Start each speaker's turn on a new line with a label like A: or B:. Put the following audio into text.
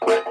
A: Bye.